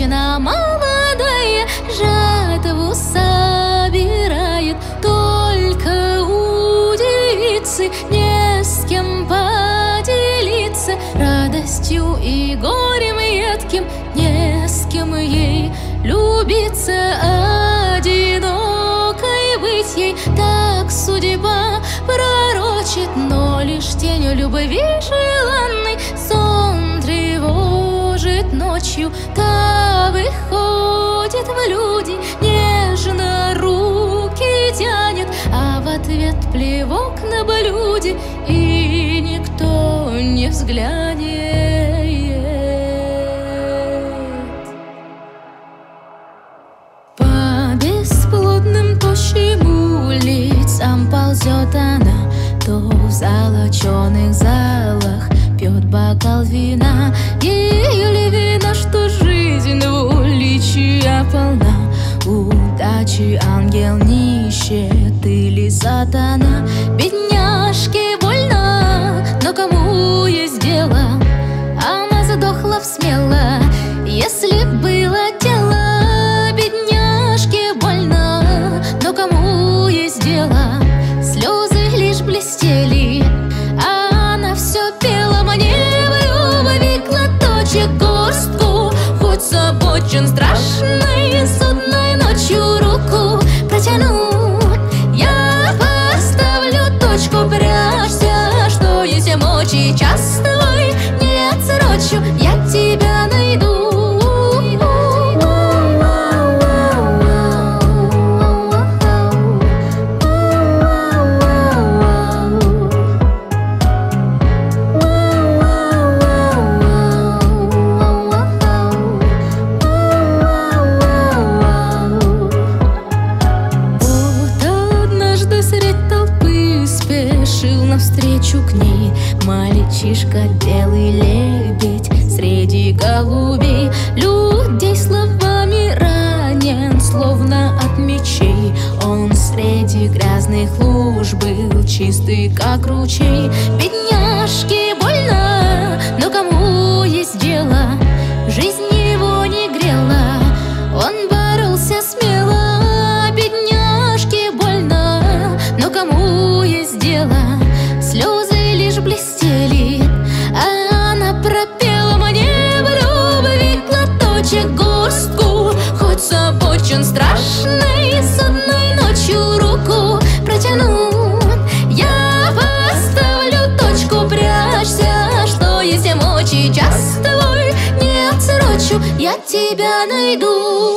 женщина молодая жатву собирает, только удивиться не с кем поделиться. Радостью и горем едким, не с кем ей любиться. Одинокой быть ей так судьба пророчит, но лишь тенью любви желанной ночью, та выходит в люди, нежно руки тянет, а в ответ плевок на блюде, и никто не взглянет. По бесплодным тощим улицам ползет она, то в золоченых залах пьет бокал вина. Ее ли вина, что жизнь двуличия полна, удачи ангел нищет или сатана, навстречу к ней. Мальчишка белый лебедь среди голубей. Людей словами ранен, словно от мечей. Он среди грязных луж был чистый, как ручей. Бедняжке Хоть забочен страшной судной ночью руку протянуть Я поставлю точку, прячься, что есть мочи час твой не отсрочу, я тебя найду